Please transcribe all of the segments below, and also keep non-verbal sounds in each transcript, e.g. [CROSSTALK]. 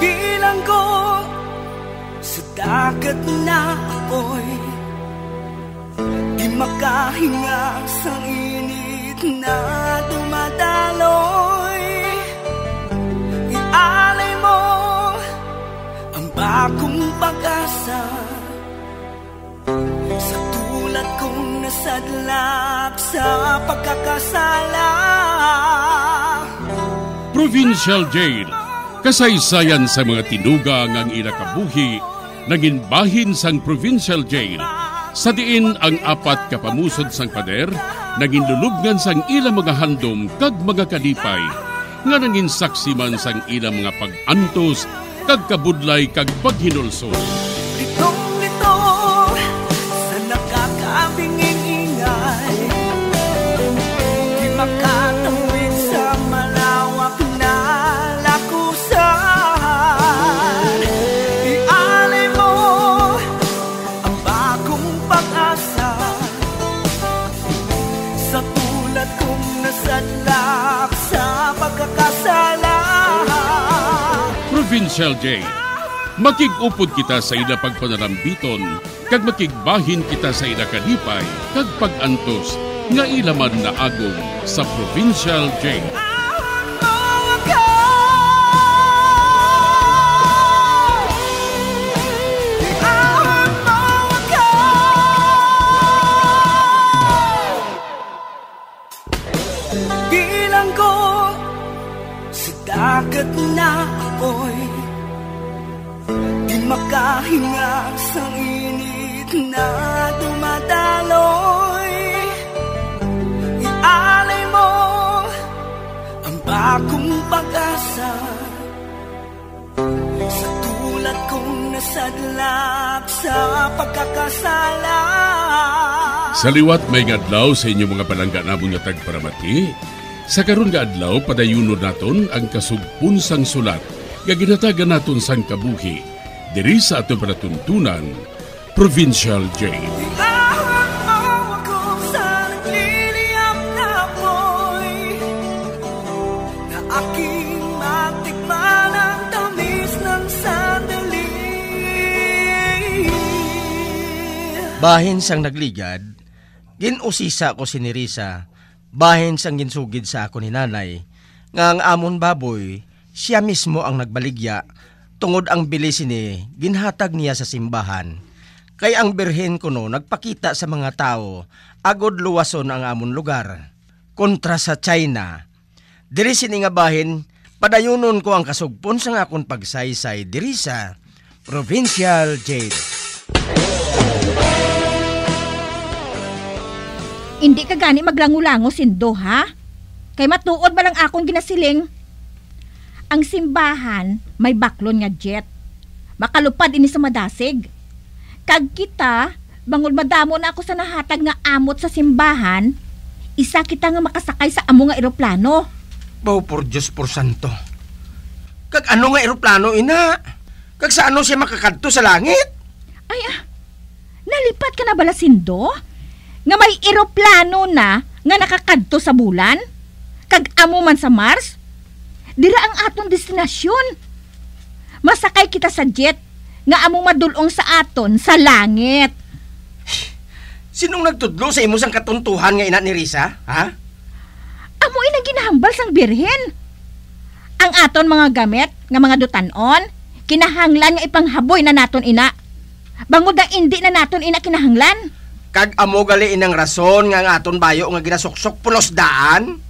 Bilang ko sa dagat na apoy Di makahinga sa init na dumadaloy. Ialay mo ang bagong pag-asa Sa tulad kong nasadlak sa pagkakasala. Provincial Jail, kasaysayan sa mga tinugang ang inakabuhi, naging bahin sang Provincial Jail. Sa diin ang apat kapamusod sang pader, naging lulubngan sang ilang mga handom kag mga kalipay, nga naging saksi man sang ilang mga pag-antos, kag kabudlay kag paghinulsol. Litong-lito Provincial Jail. Makigupod kita sa ila pagpanarambiton, kag makigbahin kita sa ila kalipay, kag pag-antos, nga ilaman na agong sa Provincial Jail. Dagat na apoy Di makahinga sa init na dumadaloy Ialay mo ang bagong pag-asa Sa tulad kong nasadlak sa pagkakasala Sa liwat may ngadlaw sa inyong mga palangga namong nga tagparamati. Sa karon nga adlaw padayunon naton ang kasugpun sang sulat nga ginatagan naton sang kabuhi diri sa aton panatuntunan Provincial Jail. Bahin sang nagligad, ginusisa ko si Nerissa, bahin sang ginsugid sa ako ni nanay, nga ang amon baboy, siya mismo ang nagbaligya, tungod ang bilis ni ginhatag niya sa simbahan. Kay ang birhen ko no, nagpakita sa mga tao, agod luwason ang amon lugar. Kontra sa China, diri sini nga bahin, padayunon ko ang kasugpon sang akon pagsaysay diri sa Provincial Jail. Hindi ka gani maglangulango sindo ha? Kay matuod ba lang akong ginasiling? Ang simbahan may baklon nga jet. Makalupad ini sa madasig. Kag kita, bangod madamo na ako sa nahatag nga amot sa simbahan, isa kita nga makasakay sa amo nga eroplano. Baw por Diyos por santo. Kag ano nga eroplano ina? Kag sa ano siya makakadto sa langit? Ay ah, nalipat ka na bala sindo? Nga may eroplano na nga nakakadto sa bulan? Kag amo man sa Mars? Dira ang aton destinasyon. Masakay kita sa jet nga amo madulong sa aton sa langit. Sinong nagtudlo sa imo sang katuntuhan nga ina ni Risa? Ha? Amo ina ginahambal sang birhen. Ang aton mga gamit nga mga dutanon, kinahanglan nga ipanghaboy na naton ina. Bangod na hindi na naton ina kinahanglan. Kag amo gali inang rason nga ang aton bayo nga ginasuksok pulos daan?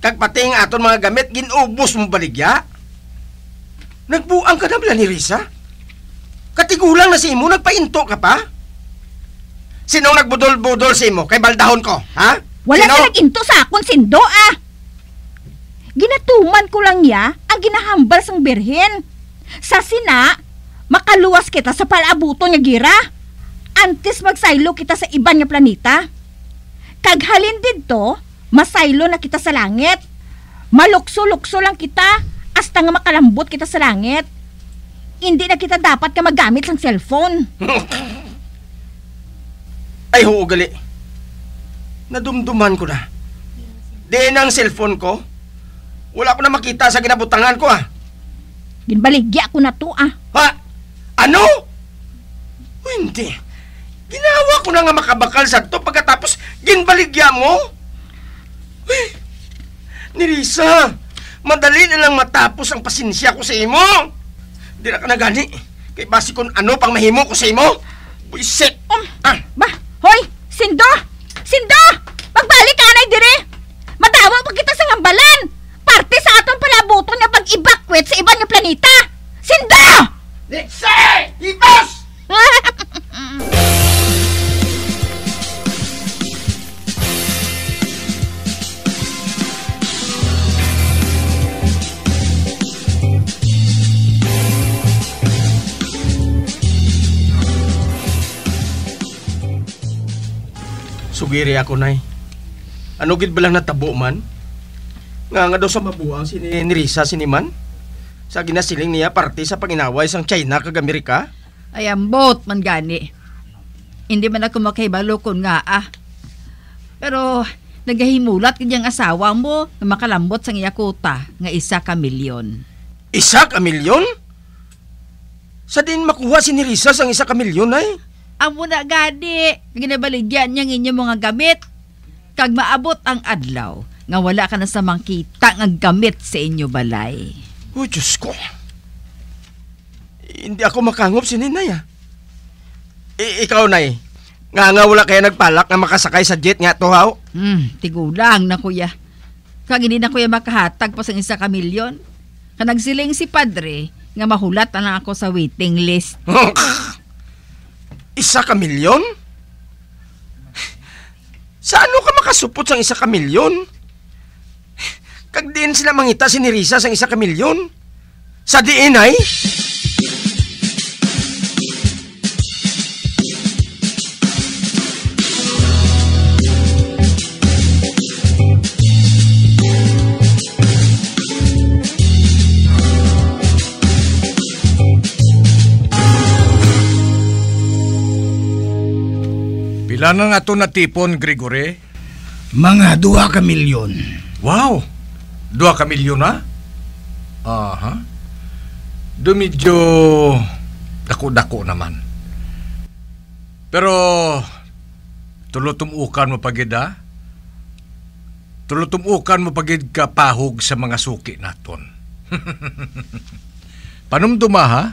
Kag pati nga aton mga gamit ginubos mo baligya? Nagbuang ka na bala ni Risa? Katigulang na si imo, nagpainto ka pa? Sinong nagbudol-budol si imo? Kay baldahon ko, ha? Wala Sino? ka nag-into sa akon sindo ah. Ginatuman ko lang ya ang ginahambal sang birhen. Sa sina, makaluwas kita sa palabuto nga gira. Antes magsaylo kita sa iban nga planeta. Kaghalin didto, masaylo na kita sa langit. Malukso-lukso lang kita hasta nga makalambot kita sa langit. Hindi na kita dapat ka magamit sang cellphone. [LAUGHS] Ay, hoo, gali. Nadumduman ko na. Di ang cellphone ko. Wala ko na makita sa ginabutangan ko ah. Ginbaligya ko na to ah. Ha? Ano? Hindi. Ginawa ko na nga makabakal sa to pagkatapos ginbaligya mo? Uy, Nirisa, madali na lang matapos ang pasensya ko sa imo. Di na ka na gani. Kay basi kung ano pang mahimo ko sa imo. Buisit. Um, Ah, Ba, hoy, Sindo! Sindo! Magbalik ka na dire! Madawa pa kita sa ngambalan! Parte sa aton palabuton nga pag-evacuate sa ibang planeta! Sindo! Nixie! Sugiri ako, Nay. Ano gid ba lang natabo man? Nga nga daw sa mabuang si ni ni Risa siniman? Sa ginasiling niya parte sa panginaway sang China kag Amerika? Ay, ambot man gani. Hindi man ako makahibalo kung nga ah. Pero nagahimulat kanyang asawa mo na makalambot sa iyakuta nga isa ka milyon. Isa ka milyon? Sa din makuha si ni Risa sang isa ka milyon ay? Amo na gani, ginabaligyan niya inyong mga gamit. Kag maabot ang adlaw, nga wala ka na sa mangkita nga gamit sa inyo balay. Oh, Diyos ko. Hindi ako makangop si Ninay ah. I- ikaw, Nay. Nga nga wala kaya nagpalak na makasakay sa jet nga to, haw? Hmm, tigulang na kuya. Kag hindi na kuya makahatag pa sa isa ka milyon. Kanagsiling si padre, nga mahulat na ako sa waiting list. [LAUGHS] isa ka milyon? Sa ano ka makasupot sang isa ka milyon? Kag diin sila mangita si ni Risa sang isa ka milyon? Sa diin ay? Pila na nga to natipon, Gregory? Mga duha ka milyon. Wow! Dua ka milyon na? Aha. Do medyo dako-dako naman. Pero tulutumukan mo pagid ha? Tulutumukan mo pagid ka pahog sa mga suki naton. [LAUGHS] Panumduma ha?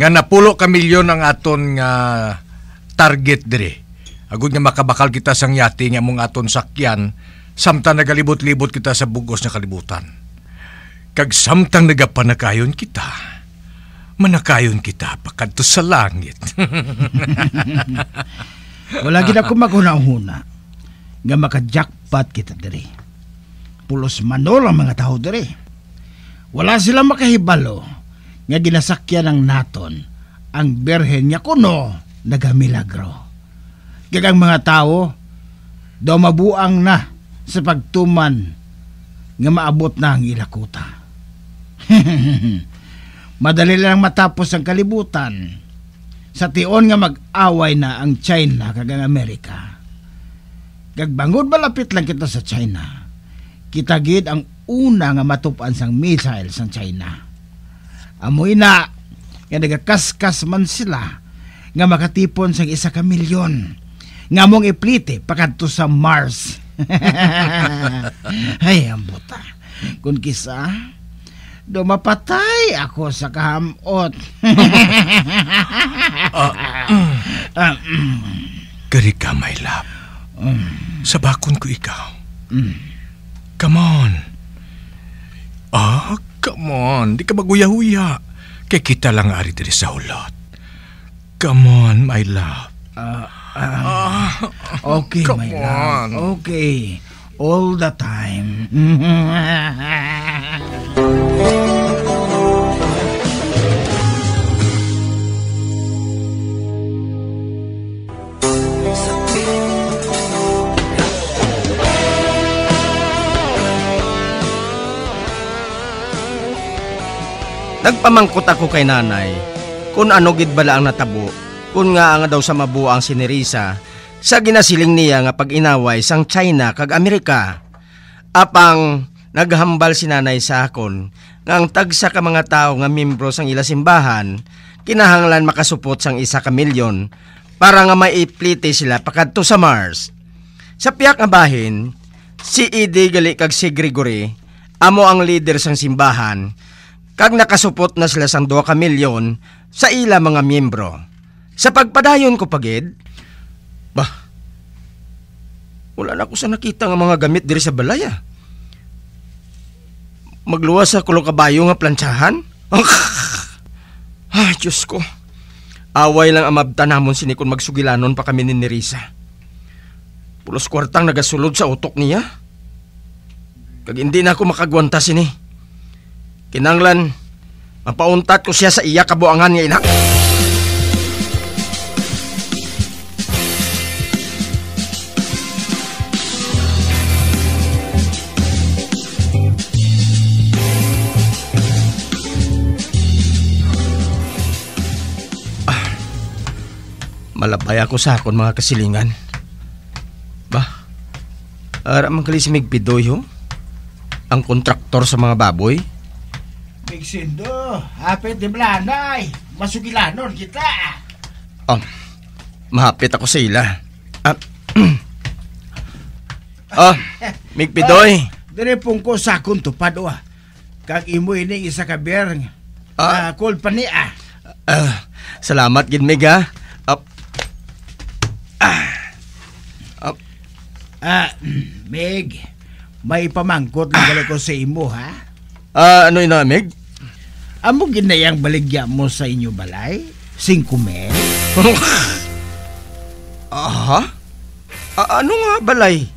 Nga napulo ka milyon ang aton nga target dire. Agud nga makabakal kita sang yati nga mong aton sakyan samtang nagalibot-libot kita sa bugos na kalibutan. Kag samtang nagapanakayon kita, manakayon kita pakadto sa langit. [LAUGHS] Wala gid ako maghuna-huna nga maka-jackpot kita diri. Pulos manol ang mga tao diri. Wala sila makahibalo nga ginasakyan ng naton ang berhen nga kuno nagamilagro. Kag ang mga tao daw mabuang na sa pagtuman nga maabot na ang ilakuta. [LAUGHS] Madali lang matapos ang kalibutan sa tion nga mag-away na ang China kag ang Amerika. Kag bangod malapit lang kita sa China, kita gid ang una nga matupan sang missile sang China. Amoy na nga nagakaskas man sila nga makatipon sang isa ka milyon nga mong iplite pakadto sa Mars. [LAUGHS] Ay, ang buta. Kung kisa, dumapatay ako sa kahamot. Ah, [LAUGHS] mm. Gari ka, my love. Sa bakon ko ikaw. Come on. Ah, come on. Di ka maguya-huya. Kay kita lang ari diri sa hulot. Come on, my love. Okay, Come my love. on. Okay. All the time. Nagpamangkot ako kay nanay kung ano gid bala ang natabo kung nga nga daw sa mabuang si ni Risa sa ginasiling niya nga pag-inaway sang China kag Amerika. Apang naghambal si nanay sa akon nga ang tagsa ka mga tao nga membro sang ila simbahan kinahanglan makasupot sang isa ka milyon para nga maiplite sila pakadto sa Mars. Sa piyak nga bahin, si Idi gali kag si Gregory amo ang leader sang simbahan kag nakasupot na sila sang 2 ka milyon sa ila mga miyembro. Sa pagpadayon ko pagid, bah, wala na ako sa nakita nga mga gamit diri sa balaya. Magluwas sa kulong kabayo nga plantsahan? [LAUGHS] Ay, Diyos ko. Away lang ang mabta namon sinikon magsugilanon pa kami ni Nerisa. Pulos kwartang nagasulod sa utok niya. Kag hindi na ako makagwanta sini. Kinanglan, mapauntat ko siya sa iya kabuangan nga inak. Malabay ako sa akon mga kasilingan. Bah, ara man kali si Migpidoy ho? Ang kontraktor sa mga baboy? Bigsindo, hapit di blanay. Masugilanon kita. Oh, mahapit ako sa ila. Ah, [CLEARS THROAT] oh, Migpidoy. Dire pong ko sa akong tupad o ah. Kag imo ini isa ka beer. Ah. Ah, cool pa ni ah. Ah, salamat gid Mig ha. Ah, Ah, [CLEARS THROAT] Meg, may pamangkot na gali ko sa imo ha. ah, ano ina Mig? Amo ginayang baligya mo sa inyo balay? Singko mel? [LAUGHS] Aha? Ah, ano nga balay?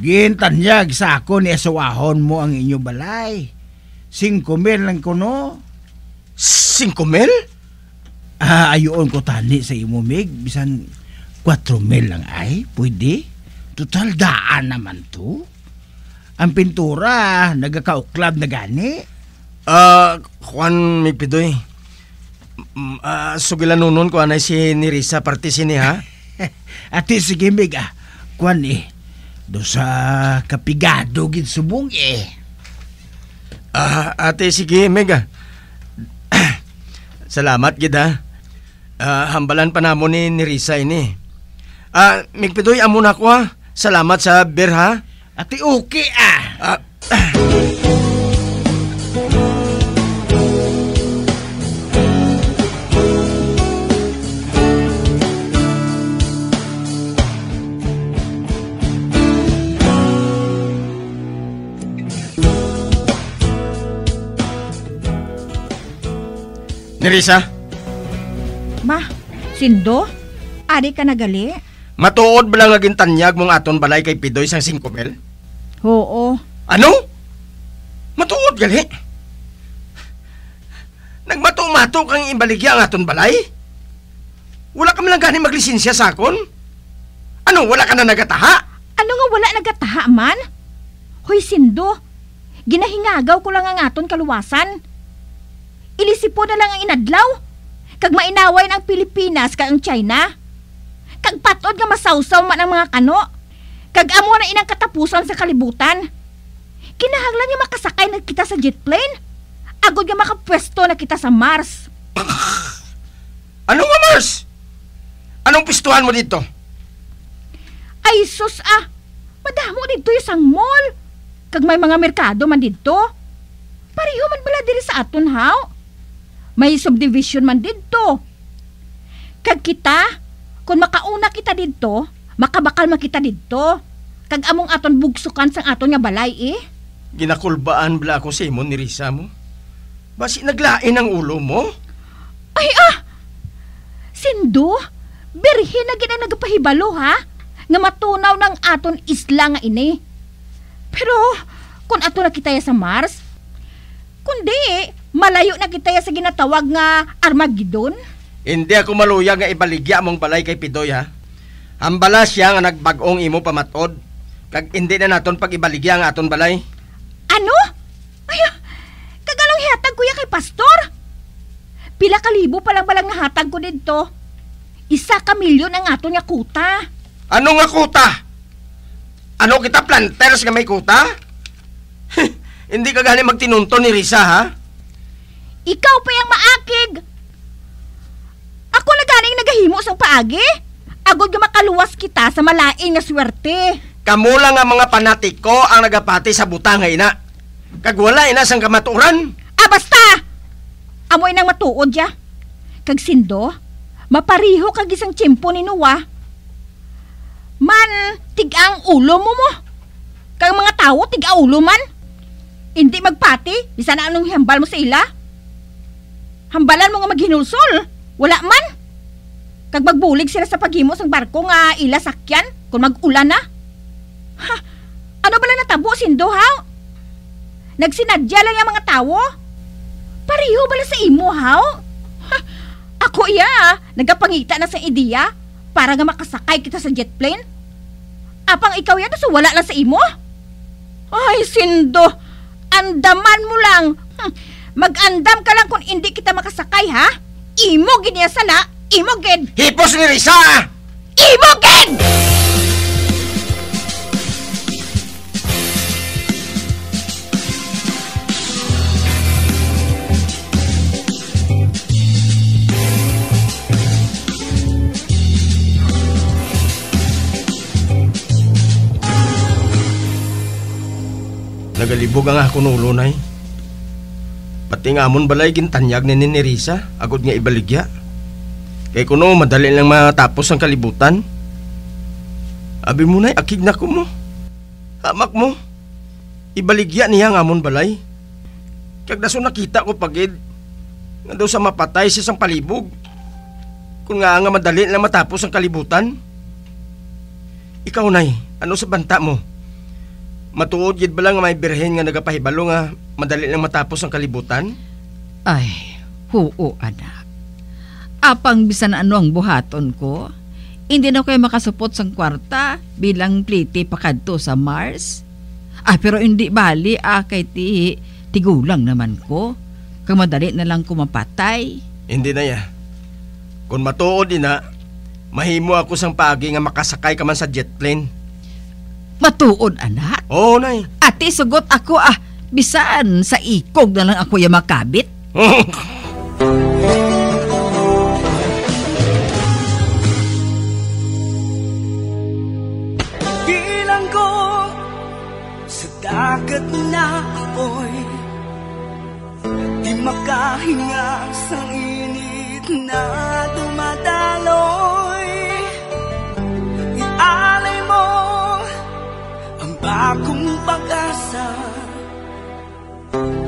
Gintanyag sa ako ni asawahon mo ang inyo balay. Singko mel lang ko no. Cinco mil? Ah, ayoon ko tani sa imo Meg. Bisan 4 mil lang ay, pwede? Total daan naman to. Ang pintura, nagkakauklab na gani. Ah, Juan Migpidoy. Mm, Ah, sugilan nunon ko anay si Nirisa parte sini ha. [LAUGHS] Ati sige Meg ah. Kwan eh. Do sa kapigado gid subong eh. Ah, ate sige Mega. [CLEARS THROAT] Salamat gid ha. Ah, hambalan pa namon ni Nirisa ini. Ah, Migpidoy amo na ko ha. Salamat sa beer ha. Ati okay ah. Ah, Nirisa, Ma, Sindo? Ari ka nagali? Matuod ba lang naging tanyag mong aton balay kay Pidoy sang 5 mil? Oo. Ano? Matuod gali? Nagmato-mato kang ibaligya ang aton balay? Wala ka lang gani maglisensya sa akon? Ano, wala ka na nagataha? Ano nga wala nagataha man? Hoy, Sindo. Ginahingagaw ko lang ang aton kaluwasan. Ilisipo na lang ang inadlaw. Kag mainaway ang Pilipinas kag ang China. Kag patod nga masawsaw man ang mga kano. Kag amo na inang katapusan sa kalibutan. Kinahanglan nga makasakay na kita sa jet plane. Agod nga makapwesto na kita sa Mars. [LAUGHS] Ano nga, Mars? Anong pistuhan mo dito? Ay sus ah! Madamo dito yung sang mall. Kag may mga merkado man dito. Pareho man bala diri sa aton haw. May subdivision man dito. Kag kita, kung makauna kita dito, makabakal man kita dito. Kag among aton bugsukan sang aton nga balay eh. Ginakulbaan bala ako sa imo ni Risa mo? Basi naglain ang ulo mo? Ay ah! Sindo, birhin na gid ang nagpahibalo ha? Nga matunaw ng aton isla nga ini. Pero, kung ato na kita sa Mars, kundi, malayo na kita sa ginatawag nga Armageddon. Hindi ako maluya nga ibaligya mong balay kay Pidoy ha. Hambala siya nga nagbagong imo pamatod. Kag hindi na naton pag ibaligya ang aton balay. Ano? Ay, ah, kagalong hatag kuya kay Pastor. Pila kalibo pa lang balang nga hatag ko dito. Isa ka milyon ang aton nga kuta. Ano nga kuta? Ano kita planters nga may kuta? [LAUGHS] Hindi ka gani magtinunto ni Risa, ha? Ikaw pa yung maakig. Ako na ganing nagahimo sang paagi. Agod nga makaluwas kita sa malain nga swerte. Kamu lang nga mga panatiko ang nagapati sa butang nga ina. Kag wala ina sang kamaturan. Ah, basta! Amoy nang matuod ya. Kag sindo, mapariho kag isang tiyempo ni Noah. Man, tigang ulo mo mo. Kag mga tao, tiga ulo man. Hindi magpati, bisa na anong hambal mo sa ila. Hambalan mo nga maghinulsol. Wala man. Kag sila sa paghimo sang barko nga ila sakyan kung mag-ulan na. Ha, ano bala natabo sindo ha? Nagsinadya lang yung mga tao. Pariho bala sa imo haw? Ha, ako iya, nagapangita na sa ideya para nga makasakay kita sa jet plane. Apang ikaw yan, so wala lang sa imo? Ay, sindo, andaman mo lang. Hm, Mag-andam ka lang kung hindi kita makasakay, ha? Imo ginya sala, imo gid, Hipos ni Risa! imo gid! Nagalibog ang ako nulo, nay. Pati nga amon balay gintanyag ni ni Risa, agod nga ibaligya. Kay kuno madali lang matapos ang kalibutan. Abi mo nay, akig na ko mo. Hamak mo. Ibaligya niya nga amon balay. Kag nakita ko pagid. Nga daw sa mapatay sa isang palibog. Kung nga nga madali lang matapos ang kalibutan. Ikaw nay, ano sa banta mo? Matuod gid ba lang may birhen nga nagapahibalo nga madali lang matapos ang kalibutan? Ay, huo anak. Apang bisan ano ang buhaton ko, hindi na kayo makasupot sang kwarta bilang pliti pakadto sa Mars. Ah, pero hindi bali ah kay ti tigulang naman ko. Kang madali na lang ko mapatay. Hindi na ya. Kung matuod ina, mahimo ako sang paagi nga makasakay ka man sa jet plane. Matuod anak. Oo, nay. Ate, sugot ako ah. Bisan sa ikog na lang ako yung makabit. [LAUGHS] sa dagat na apoy Di makahinga sa init na dumadaloy Ialay mo ang bagong pag-asa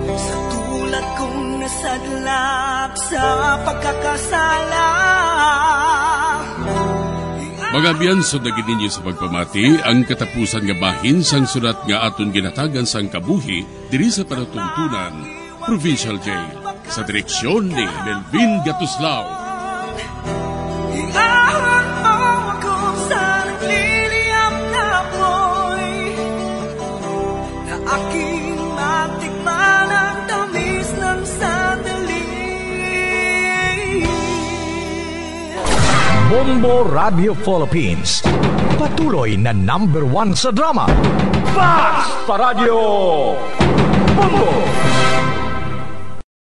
Sa tulad kong nasadlap sa pagkakasala Mga biyanso na gininyo sa pagpamati, ang katapusan nga bahin sang sulat nga aton ginatagan sang kabuhi diri sa panatuntunan, Provincial Jail, sa direksyon ni Melvin Gatuslao. Bombo Radio Philippines. Patuloy na number one sa drama. Fast Radio! Bombo!